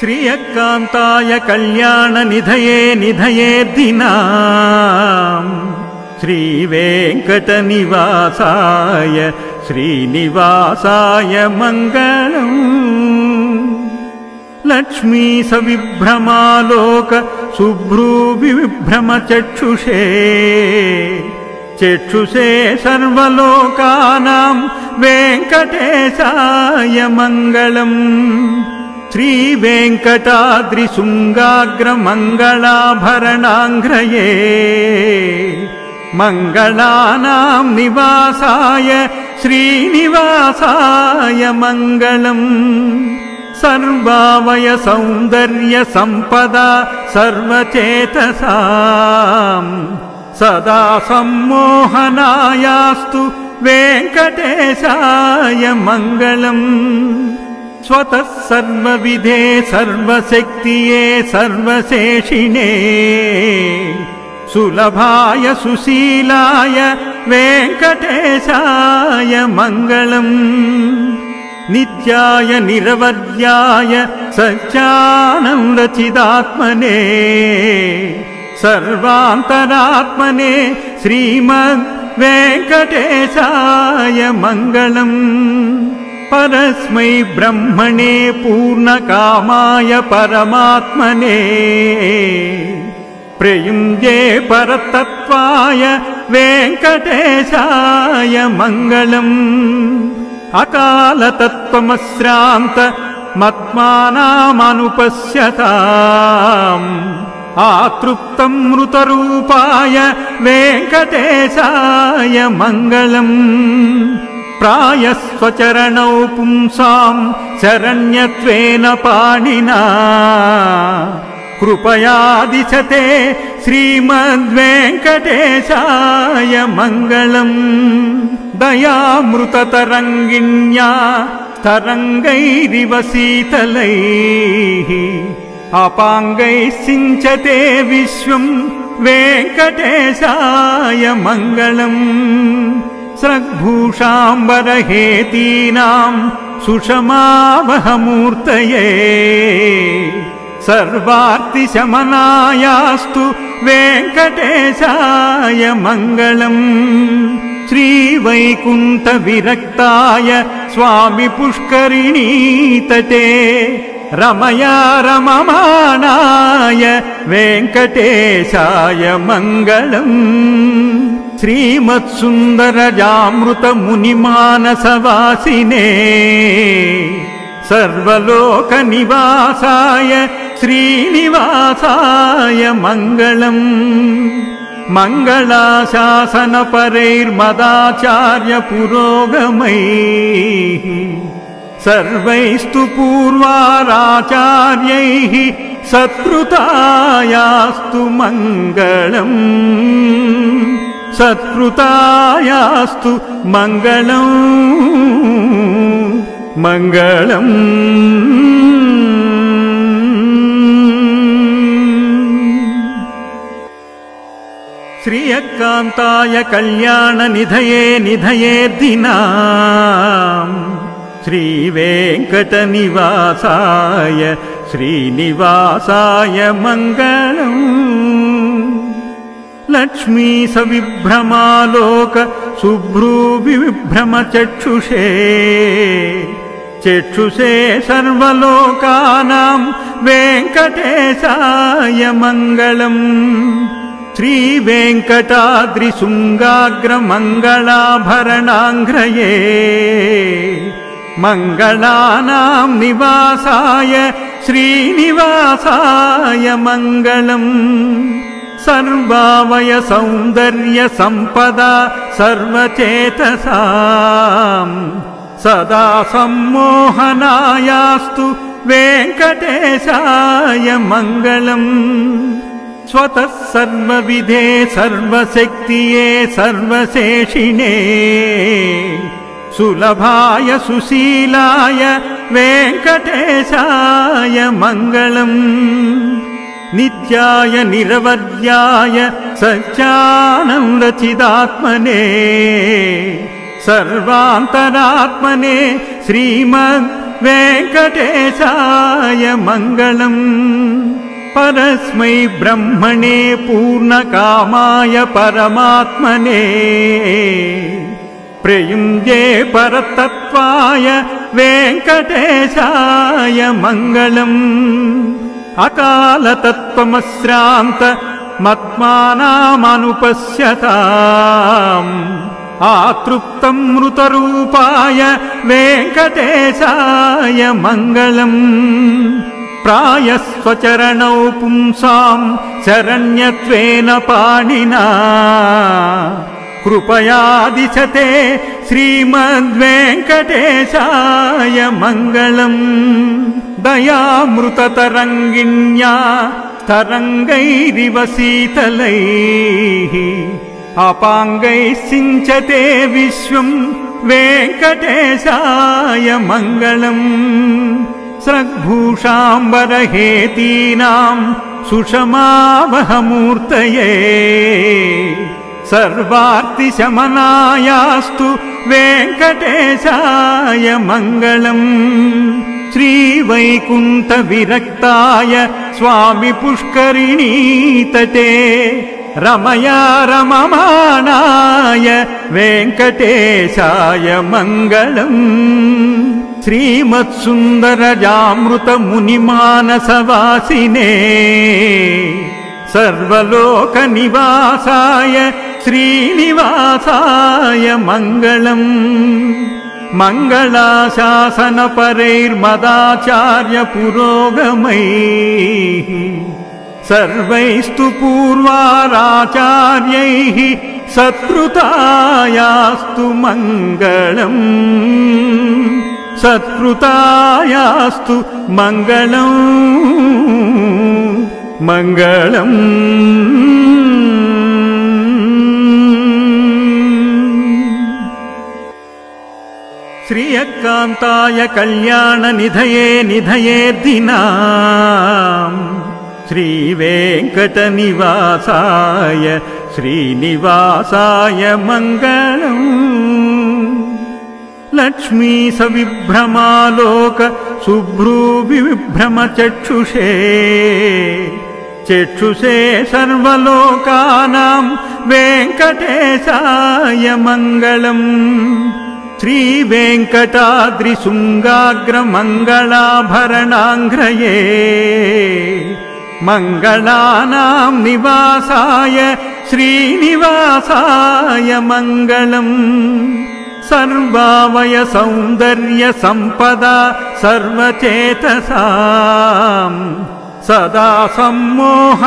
श्रियकान्ताय कल्याणनिधये निधये दिना श्रीवेङ्कटनिवासाय श्रीनिवासाय मङ्गलम् लक्ष्मी सविभ्रमालोक शुभ्रूविभ्रमचक्षुषे चक्षुषे सर्वलोकानां वेङ्कटेशाय मङ्गलम् श्रीवेङ्कटाद्रिशृङ्गाग्रमङ्गलाभरणाङ्घ्रये मङ्गलानां निवासाय श्रीनिवासाय मङ्गलम् सर्वावय सौन्दर्य सम्पदा सर्वचेतसाम् सदा सम्मोहनायास्तु वेङ्कटेशाय मङ्गलम् स्वतः सर्वविधे सर्वशक्तिये सर्वशेषिणे। सुलभाय सुशीलाय वेङ्कटेशाय मङ्गलम्। नित्याय निरवद्याय सच्चानन्दचिदात्मने सर्वान्तरात्मने श्रीमद् वेङ्कटेशाय मङ्गलम् परस्मै ब्रह्मणे पूर्णकामाय परमात्मने। प्रयुञ्जे परतत्त्वाय वेङ्कटेशाय मङ्गलम्। अकालतत्त्वमश्रान्त मत्मानामनुपश्यताम् आतृप्तम् मृतरूपाय वेङ्कटेशाय मङ्गलम् प्रायस्वचरणौ पुंसाम् शरण्यत्वेन पाणिना। कृपया दिशते श्रीमद्वेङ्कटेशाय मङ्गलम्। दयामृततरङ्गिण्या तरङ्गैरिव शीतलैः। अपाङ्गैः सिञ्चते विश्वम् वेङ्कटेशाय मङ्गलम् स्रग्भूषाम्बरहेतीनाम् सुषमावहमूर्तये। सर्वार्तिशमनायास्तु वेङ्कटेशाय मङ्गलम्। श्रीवैकुण्ठविरक्ताय स्वामि पुष्करिणीतटे रमया रममाणाय वेङ्कटेशाय मङ्गलम् श्रीमत्सुन्दरजामृतमुनिमानसवासिने सर्वलोकनिवासाय श्रीनिवासाय मङ्गलम् मङ्गलाशासनपरैर्मदाचार्यपुरोगमैः सर्वैस्तु पूर्वाराचार्यैः सत्कृतायास्तु मङ्गलम् सत्कृतायास्तु मङ्गलम् मङ्गलम्। श्रियकान्ताय कल्याणनिधये निधये दिना श्रीवेङ्कटनिवासाय श्रीनिवासाय मङ्गलम् लक्ष्मी सविभ्रमालोक शुभ्रूविभ्रमचक्षुषे चक्षुषे सर्वलोकानां वेङ्कटेशाय मङ्गलम्। श्रीवेङ्कटाद्रिशृङ्गाग्रमङ्गलाभरणाङ्घ्रये। मङ्गलानां निवासाय श्रीनिवासाय मङ्गलम् सर्वावय सौन्दर्य सम्पदा सर्वचेतसाम् सदा सम्मोहनायास्तु वेङ्कटेशाय मङ्गलम् स्वतः सर्वविधे सर्वशक्तिये सर्वशेषिणे सुलभाय सुशीलाय वेङ्कटेशाय मङ्गलम् नित्याय निरवद्याय सच्चानन्दचिदात्मने सर्वान्तरात्मने श्रीमद् वेङ्कटेशाय मङ्गलम्। परस्मै ब्रह्मणे पूर्णकामाय परमात्मने प्रयुञ्जे परतत्त्वाय वेङ्कटेशाय मङ्गलम् अकालतत्त्वमश्रान्त मत्मानामनुपश्यताम् आतृप्तम् मृतरूपाय वेङ्कटेशाय मङ्गलम् प्रायस्वचरणौ पुंसाम् शरण्यत्वेन पाणिना कृपया दिशते श्रीमद्वेङ्कटेशाय मङ्गलम् दयामृततरङ्गिण्या तरङ्गैरिव शीतलैः अपाङ्गैः सिञ्चते विश्वम् वेङ्कटेशाय मङ्गलम्। स्रग्भूषाम्बरहेतीनाम् सुषमावहमूर्तये। सर्वार्तिशमनायास्तु वेङ्कटेशाय मङ्गलम् श्रीवैकुण्ठविरक्ताय स्वामि पुष्करिणीतटे रमया रममाणाय वेङ्कटेशाय मङ्गलम् श्रीमत्सुन्दरजामृतमुनिमानसवासिने सर्वलोकनिवासाय श्रीनिवासाय मङ्गलम् मङ्गलाशासनपरैर्मदाचार्य पुरोगमैः सर्वैस्तु पूर्वाराचार्यैः सत्कृतायास्तु मङ्गलम् सत्कृतायास्तु मङ्गलम् मङ्गलम् श्रियकान्ताय कल्याणनिधये निधयेर्दिनाम् श्रीवेङ्कटनिवासाय श्रीनिवासाय मङ्गलम्। लक्ष्मी सविभ्रमालोक शुभ्रूविभ्रमचक्षुषे चक्षुषे सर्वलोकानाम् वेङ्कटेशाय मङ्गलम् श्रीवेङ्कटाद्रिशृङ्गाग्रमङ्गलाभरणाङ्घ्रये मङ्गलानाम् निवासाय श्रीनिवासाय मङ्गलम् सर्वावय सौन्दर्य सम्पदा सर्वचेतसाम् सदा सम्मोहनायास्तु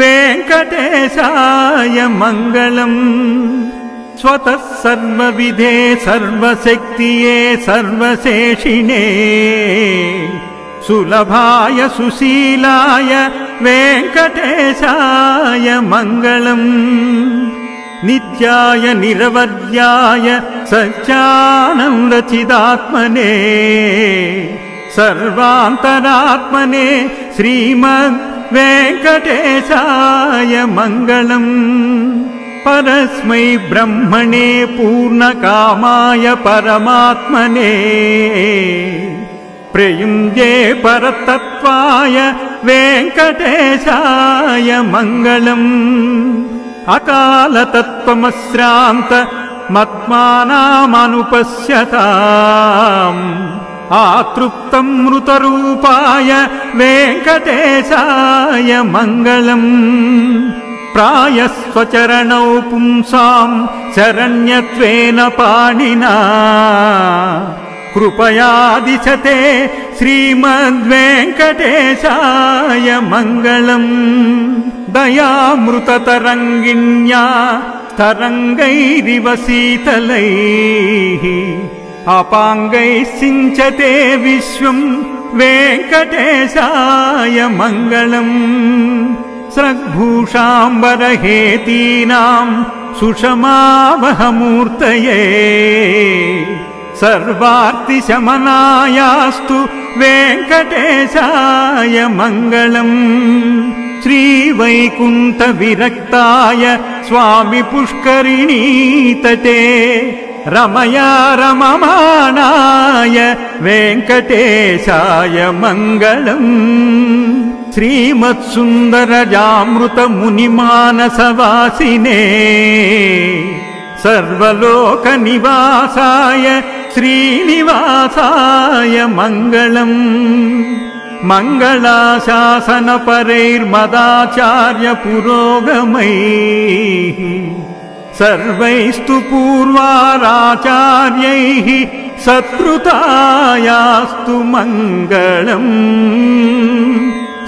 वेङ्कटेशाय मङ्गलम् स्वतः सर्वविधे सर्वशक्तिये सर्वशेषिणे सुलभाय सुशीलाय वेङ्कटेशाय मङ्गलम् नित्याय निरवर्याय सच्चानन्दचिदात्मने सर्वान्तरात्मने श्रीमद् वेङ्कटेशाय मङ्गलम् परस्मै ब्रह्मणे पूर्णकामाय परमात्मने। प्रयुञ्जे परतत्त्वाय वेङ्कटेशाय मङ्गलम्। अकालतत्त्वमश्रान्त मत्मानामनुपश्यताम् आतृप्तम् मृतरूपाय वेङ्कटेशाय मङ्गलम् प्रायस्वचरणौ पुंसाम् शरण्यत्वेन पाणिना। कृपया दिशते श्रीमद्वेङ्कटेशाय मङ्गलम्। दयामृततरङ्गिण्या तरङ्गैरिव शीतलैः अपाङ्गैः सिञ्चते विश्वम् वेङ्कटेशाय मङ्गलम् स्रग्भूषाम्बरहेतीनाम् सुषमावहमूर्तये सर्वार्तिशमनायास्तु वेङ्कटेशाय मङ्गलम् श्रीवैकुण्ठविरक्ताय स्वामि पुष्करिणीतटे रमया रममाणाय वेङ्कटेशाय मङ्गलम् श्रीमत्सुन्दरजामृतमुनिमानसवासिने सर्वलोकनिवासाय श्रीनिवासाय मङ्गलम् मङ्गलाशासनपरैर्मदाचार्य पुरोगमैः सर्वैस्तु पूर्वाराचार्यैः सत्कृतायास्तु मङ्गलम्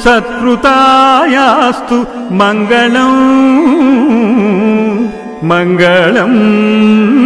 सत्कृतायास्तु मङ्गलम्। मङ्गलम्